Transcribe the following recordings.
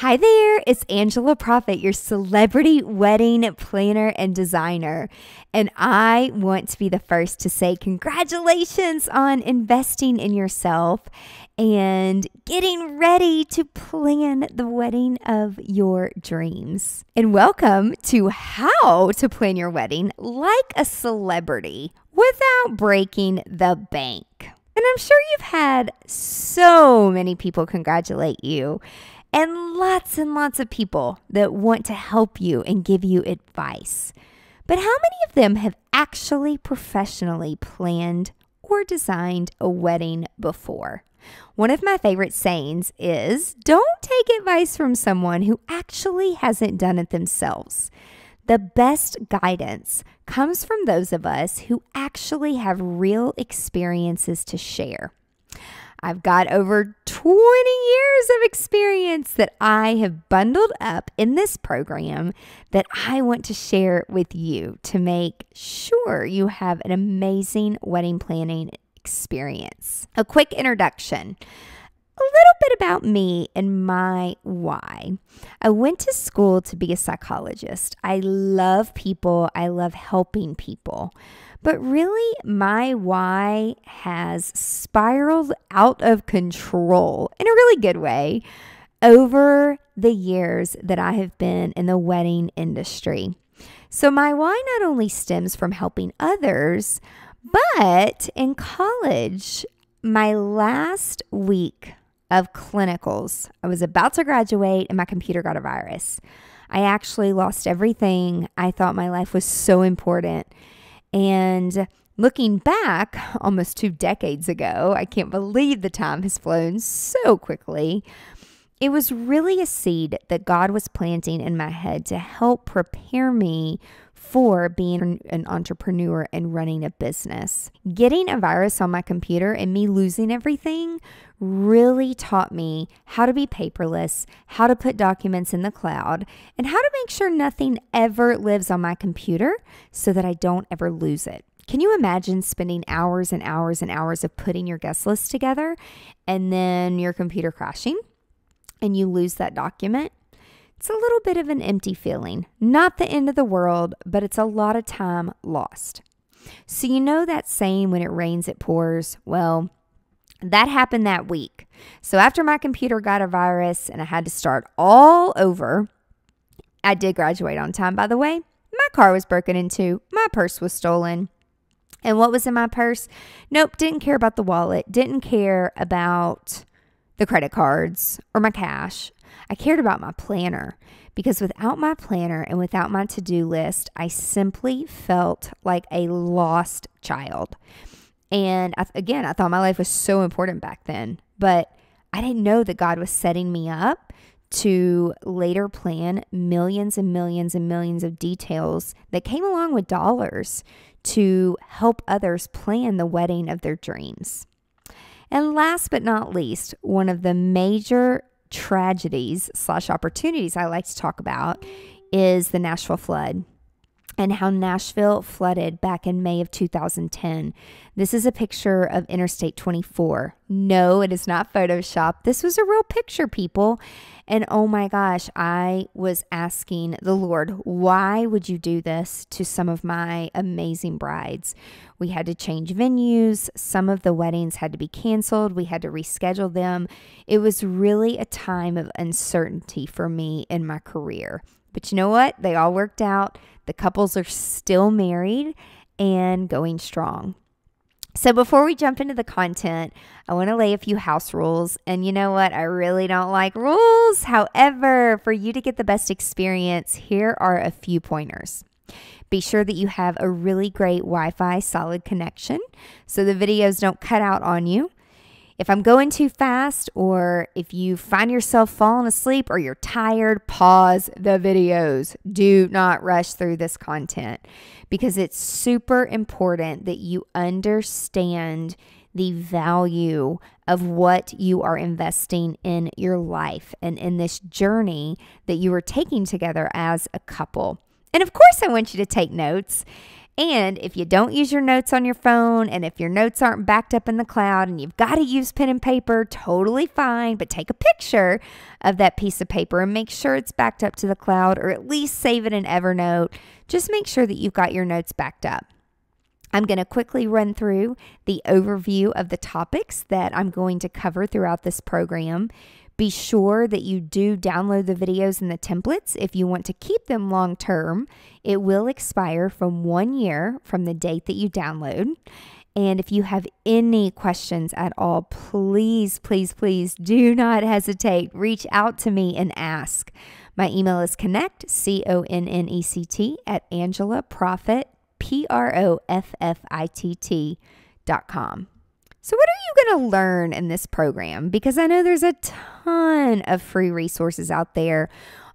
Hi there, it's Angela Proffitt, your celebrity wedding planner and designer. And I want to be the first to say congratulations on investing in yourself and getting ready to plan the wedding of your dreams. And welcome to How to Plan Your Wedding Like a Celebrity Without Breaking the Bank. And I'm sure you've had so many people congratulate you and lots and lots of people that want to help you and give you advice. But how many of them have actually professionally planned or designed a wedding before? One of my favorite sayings is don't take advice from someone who actually hasn't done it themselves. The best guidance comes from those of us who actually have real experiences to share. I've got over 20 years of experience that I have bundled up in this program that I want to share with you to make sure you have an amazing wedding planning experience. A quick introduction a little bit about me and my why. I went to school to be a psychologist. I love people, I love helping people. But really, my why has spiraled out of control in a really good way over the years that I have been in the wedding industry. So, my why not only stems from helping others, but in college, my last week of clinicals, I was about to graduate and my computer got a virus. I actually lost everything. I thought my life was so important. And looking back almost two decades ago, I can't believe the time has flown so quickly. It was really a seed that God was planting in my head to help prepare me for being an entrepreneur and running a business. Getting a virus on my computer and me losing everything really taught me how to be paperless, how to put documents in the cloud, and how to make sure nothing ever lives on my computer so that I don't ever lose it. Can you imagine spending hours and hours and hours of putting your guest list together and then your computer crashing and you lose that document? It's a little bit of an empty feeling. Not the end of the world, but it's a lot of time lost. So, you know that saying, when it rains, it pours? Well, that happened that week. So, after my computer got a virus and I had to start all over, I did graduate on time, by the way. My car was broken into, my purse was stolen. And what was in my purse? Nope, didn't care about the wallet, didn't care about the credit cards or my cash. I cared about my planner because without my planner and without my to do list, I simply felt like a lost child. And I, again, I thought my life was so important back then, but I didn't know that God was setting me up to later plan millions and millions and millions of details that came along with dollars to help others plan the wedding of their dreams. And last but not least, one of the major tragedies slash opportunities I like to talk about is the Nashville flood and how Nashville flooded back in May of 2010. This is a picture of Interstate 24. No, it is not Photoshop. This was a real picture, people. And oh my gosh, I was asking the Lord, why would you do this to some of my amazing brides? We had to change venues. Some of the weddings had to be canceled. We had to reschedule them. It was really a time of uncertainty for me in my career. But you know what? They all worked out. The couples are still married and going strong. So, before we jump into the content, I want to lay a few house rules. And you know what? I really don't like rules. However, for you to get the best experience, here are a few pointers. Be sure that you have a really great Wi Fi solid connection so the videos don't cut out on you. If I'm going too fast, or if you find yourself falling asleep or you're tired, pause the videos. Do not rush through this content because it's super important that you understand the value of what you are investing in your life and in this journey that you are taking together as a couple. And of course, I want you to take notes. And if you don't use your notes on your phone and if your notes aren't backed up in the cloud and you've got to use pen and paper, totally fine, but take a picture of that piece of paper and make sure it's backed up to the cloud or at least save it in Evernote. Just make sure that you've got your notes backed up. I'm going to quickly run through the overview of the topics that I'm going to cover throughout this program. Be sure that you do download the videos and the templates if you want to keep them long term. It will expire from one year from the date that you download. And if you have any questions at all, please, please, please do not hesitate. Reach out to me and ask. My email is connect, C O N N E C T, at Angela Proffitt, P R O F F I T T dot com. So, what are you going to learn in this program? Because I know there's a ton of free resources out there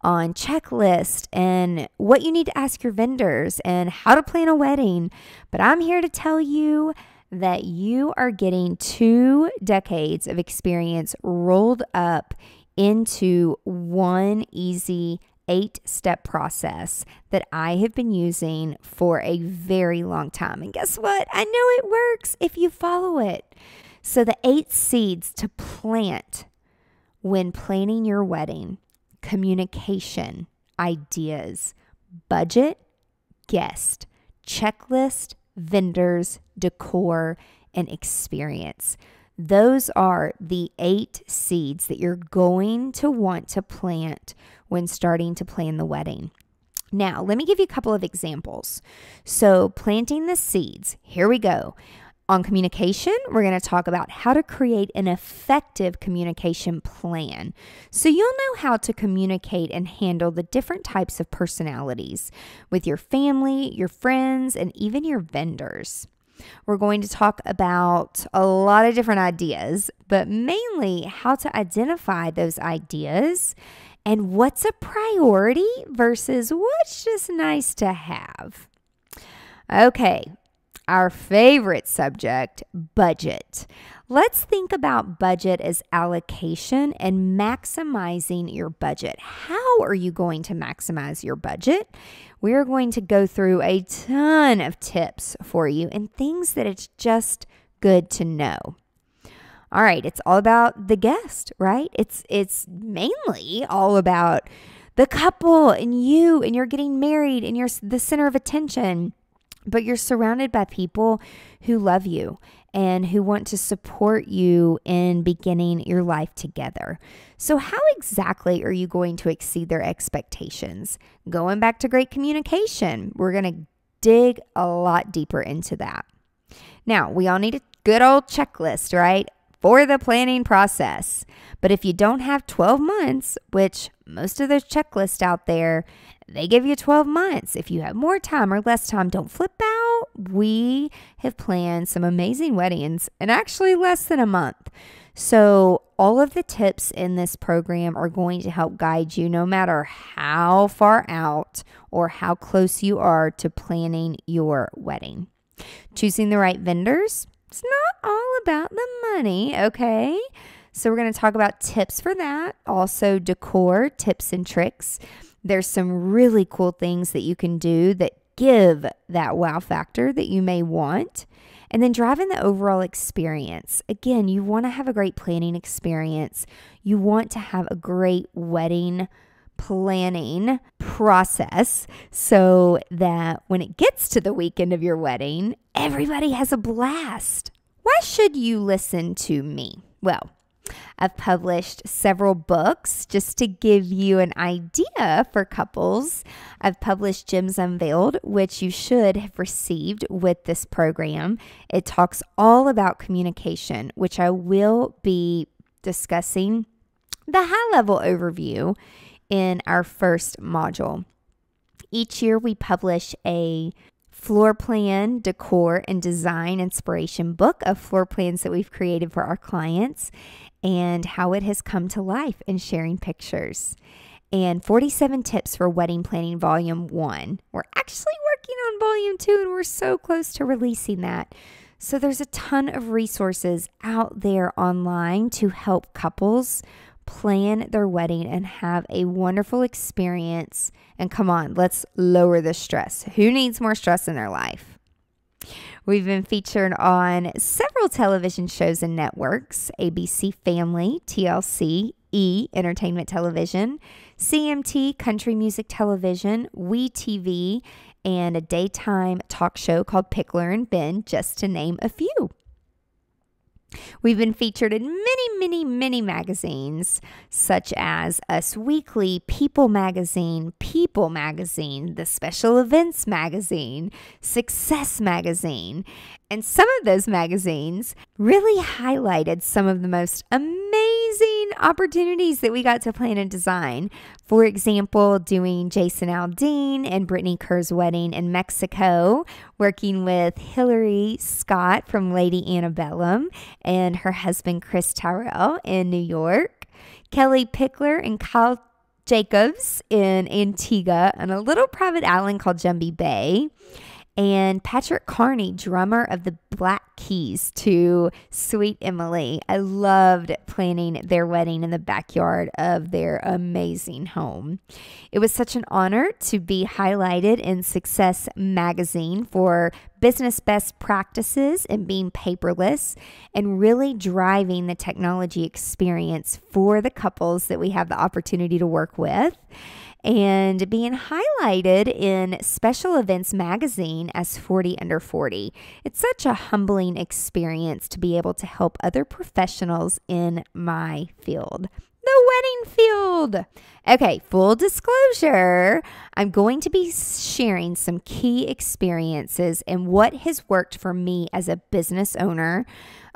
on checklist and what you need to ask your vendors and how to plan a wedding. But I'm here to tell you that you are getting two decades of experience rolled up into one easy eight step process that I have been using for a very long time. And guess what? I know it works if you follow it. So, the eight seeds to plant when planning your wedding communication, ideas, budget, guest, checklist, vendors, decor, and experience. Those are the eight seeds that you're going to want to plant when starting to plan the wedding. Now, let me give you a couple of examples. So, planting the seeds, here we go. On communication, we're going to talk about how to create an effective communication plan. So you'll know how to communicate and handle the different types of personalities with your family, your friends, and even your vendors. We're going to talk about a lot of different ideas, but mainly how to identify those ideas and what's a priority versus what's just nice to have. Okay, our favorite subject, budget. Let's think about budget as allocation and maximizing your budget. How are you going to maximize your budget? We're going to go through a ton of tips for you and things that it's just good to know. All right, it's all about the guest, right? It's it's mainly all about the couple and you and you're getting married and you're the center of attention but you're surrounded by people who love you and who want to support you in beginning your life together. So, how exactly are you going to exceed their expectations? Going back to great communication, we're going to dig a lot deeper into that. Now, we all need a good old checklist, right? For the planning process. But if you don't have 12 months, which most of those checklists out there, they give you 12 months. If you have more time or less time, don't flip out. We have planned some amazing weddings in actually less than a month. So, all of the tips in this program are going to help guide you no matter how far out or how close you are to planning your wedding. Choosing the right vendors, it's not all about the money, okay? So, we're going to talk about tips for that, also decor tips and tricks. There's some really cool things that you can do that give that wow factor that you may want. And then driving the overall experience. Again, you want to have a great planning experience. You want to have a great wedding planning process so that when it gets to the weekend of your wedding, everybody has a blast. Why should you listen to me? Well, I've published several books just to give you an idea for couples. I've published Gems Unveiled, which you should have received with this program. It talks all about communication, which I will be discussing the high level overview in our first module. Each year, we publish a floor plan, decor, and design inspiration book of floor plans that we've created for our clients and how it has come to life in sharing pictures. And 47 tips for wedding planning volume one. We're actually working on volume two, and we're so close to releasing that. So there's a ton of resources out there online to help couples plan their wedding and have a wonderful experience. And come on, let's lower the stress. Who needs more stress in their life? We've been featured on several television shows and networks ABC Family, TLC, E Entertainment Television, CMT Country Music Television, WE TV, and a daytime talk show called Pickler and Ben, just to name a few. We've been featured in many, many, many magazines, such as Us Weekly, People Magazine, People Magazine, the Special Events Magazine, Success Magazine. And some of those magazines really highlighted some of the most amazing opportunities that we got to plan and design. For example, doing Jason Aldean and Brittany Kerr's wedding in Mexico, working with Hillary Scott from Lady Antebellum and her husband Chris Tyrrell in New York, Kellie Pickler and Kyle Jacobs in Antigua, and a little private island called Jumby Bay and Patrick Carney, drummer of the Black Keys, to Sweet Emily. I loved planning their wedding in the backyard of their amazing home. It was such an honor to be highlighted in Success magazine for business best practices and being paperless and really driving the technology experience for the couples that we have the opportunity to work with and being highlighted in Special Events Magazine as 40 Under 40. It's such a humbling experience to be able to help other professionals in my field the wedding field. Okay, full disclosure, I'm going to be sharing some key experiences and what has worked for me as a business owner,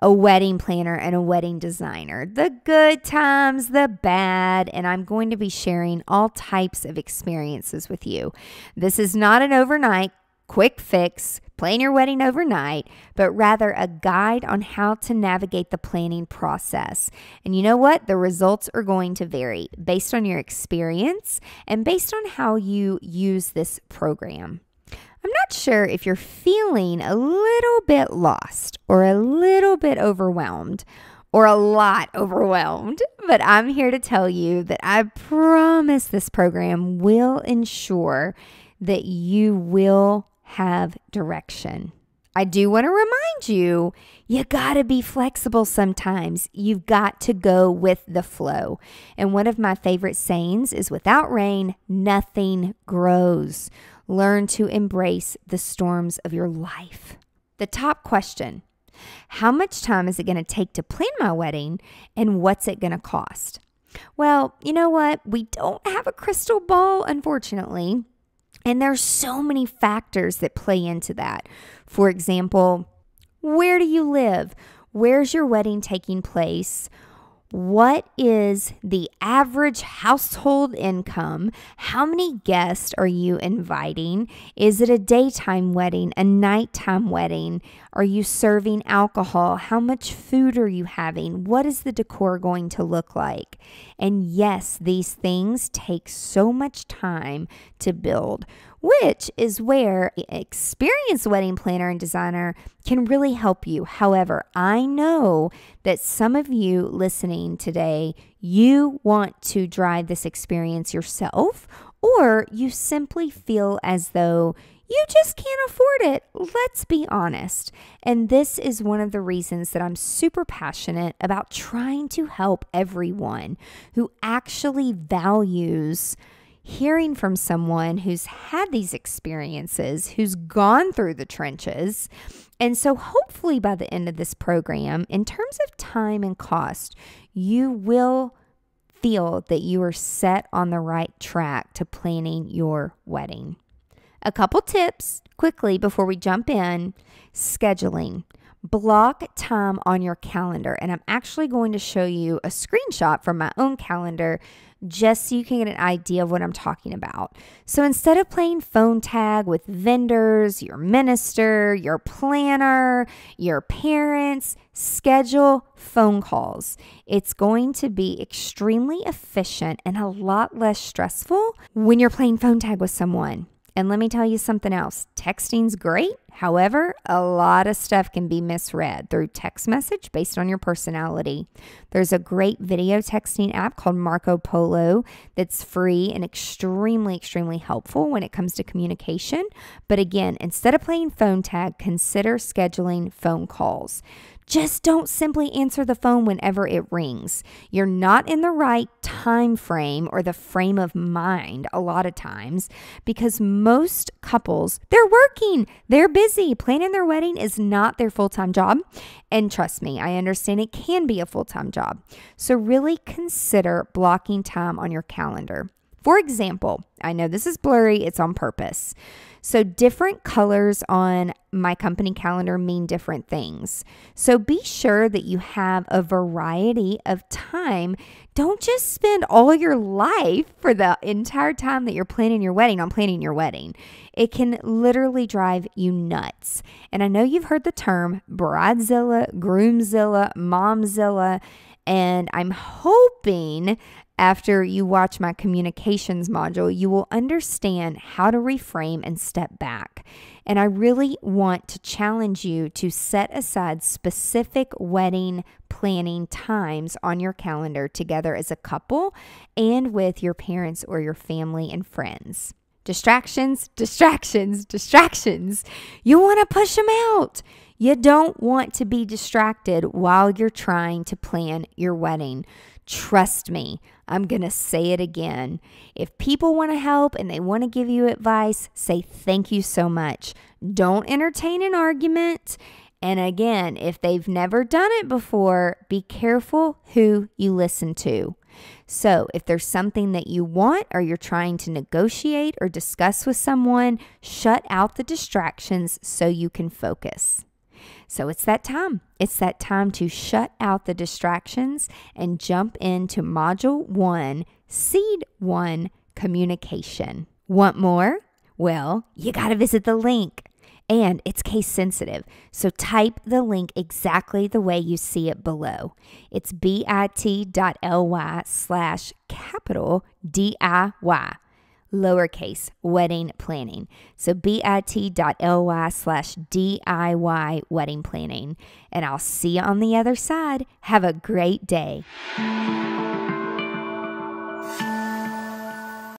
a wedding planner, and a wedding designer. The good times, the bad, and I'm going to be sharing all types of experiences with you. This is not an overnight quick fix, plan your wedding overnight, but rather a guide on how to navigate the planning process. And you know what? The results are going to vary based on your experience and based on how you use this program. I'm not sure if you're feeling a little bit lost or a little bit overwhelmed or a lot overwhelmed, but I'm here to tell you that I promise this program will ensure that you will have direction. I do want to remind you, you got to be flexible sometimes. You've got to go with the flow. And one of my favorite sayings is without rain, nothing grows. Learn to embrace the storms of your life. The top question How much time is it going to take to plan my wedding, and what's it going to cost? Well, you know what? We don't have a crystal ball, unfortunately. And there's so many factors that play into that. For example, where do you live? Where's your wedding taking place? What is the average household income? How many guests are you inviting? Is it a daytime wedding, a nighttime wedding? Are you serving alcohol? How much food are you having? What is the decor going to look like? And yes, these things take so much time to build which is where experienced wedding planner and designer can really help you. However, I know that some of you listening today, you want to drive this experience yourself, or you simply feel as though you just can't afford it. Let's be honest. And this is one of the reasons that I'm super passionate about trying to help everyone who actually values hearing from someone who's had these experiences, who's gone through the trenches. And so, hopefully, by the end of this program, in terms of time and cost, you will feel that you are set on the right track to planning your wedding. A couple tips quickly before we jump in scheduling. Block time on your calendar, and I'm actually going to show you a screenshot from my own calendar just so you can get an idea of what I'm talking about. So instead of playing phone tag with vendors, your minister, your planner, your parents, schedule phone calls. It's going to be extremely efficient and a lot less stressful when you're playing phone tag with someone. And let me tell you something else texting's great. However, a lot of stuff can be misread through text message based on your personality. There's a great video texting app called Marco Polo that's free and extremely, extremely helpful when it comes to communication. But again, instead of playing phone tag, consider scheduling phone calls. Just don't simply answer the phone whenever it rings. You're not in the right time frame or the frame of mind a lot of times because most couples, they're working, they're busy. Planning their wedding is not their full-time job. And trust me, I understand it can be a full-time job. So really consider blocking time on your calendar. For example, I know this is blurry, it's on purpose. So, different colors on my company calendar mean different things. So, be sure that you have a variety of time. Don't just spend all your life for the entire time that you're planning your wedding on planning your wedding. It can literally drive you nuts. And I know you've heard the term bridezilla, groomzilla, momzilla. And I'm hoping after you watch my communications module, you will understand how to reframe and step back. And I really want to challenge you to set aside specific wedding planning times on your calendar together as a couple and with your parents or your family and friends. Distractions, distractions, distractions. You want to push them out. You don't want to be distracted while you're trying to plan your wedding. Trust me, I'm going to say it again. If people want to help and they want to give you advice, say thank you so much. Don't entertain an argument. And again, if they've never done it before, be careful who you listen to. So, if there's something that you want or you're trying to negotiate or discuss with someone, shut out the distractions so you can focus. So it's that time. It's that time to shut out the distractions and jump into Module 1, Seed 1 Communication. Want more? Well, you got to visit the link. And it's case sensitive, so type the link exactly the way you see it below. It's bit.ly slash capital DIY lowercase wedding planning. So bit.ly slash DIY wedding planning. And I'll see you on the other side. Have a great day.